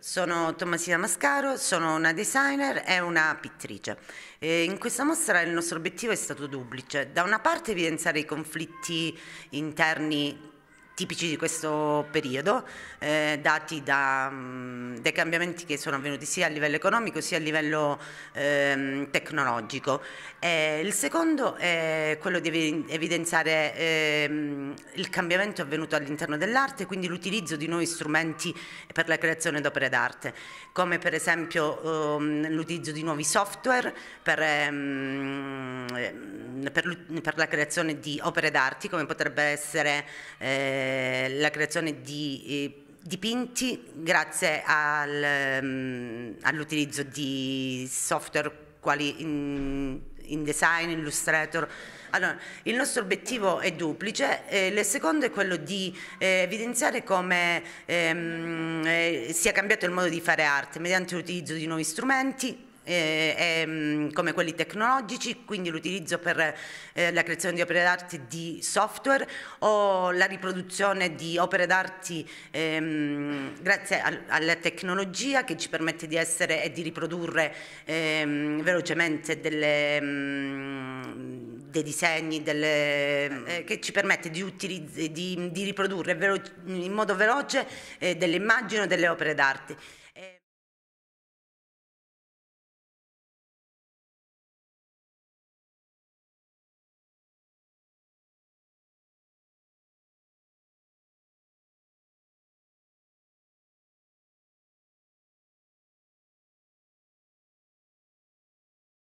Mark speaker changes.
Speaker 1: Sono Tommasina Mascaro, sono una designer e una pittrice. E in questa mostra il nostro obiettivo è stato duplice. Da una parte evidenziare i conflitti interni tipici di questo periodo, eh, dati da, mh, dai cambiamenti che sono avvenuti sia a livello economico sia a livello ehm, tecnologico. E il secondo è quello di evidenziare ehm, il cambiamento avvenuto all'interno dell'arte, quindi l'utilizzo di nuovi strumenti per la creazione d'opere d'arte, come per esempio ehm, l'utilizzo di nuovi software per, ehm, per, per, la creazione di opere d'arte, come potrebbe essere eh, eh, la creazione di eh, dipinti grazie al, um, all'utilizzo di software quali in, InDesign, Illustrator. Allora, il nostro obiettivo è duplice, eh, il secondo è quello di eh, evidenziare come ehm, eh, sia cambiato il modo di fare arte mediante l'utilizzo di nuovi strumenti, eh, ehm, come quelli tecnologici, quindi l'utilizzo per eh, la creazione di opere d'arte di software o la riproduzione di opere d'arte ehm, grazie al, alla tecnologia che ci permette di essere e di riprodurre ehm, velocemente delle, mh, mm, dei disegni, delle, eh, che ci permette di, di, di riprodurre in modo veloce eh, delle immagini o delle opere d'arte.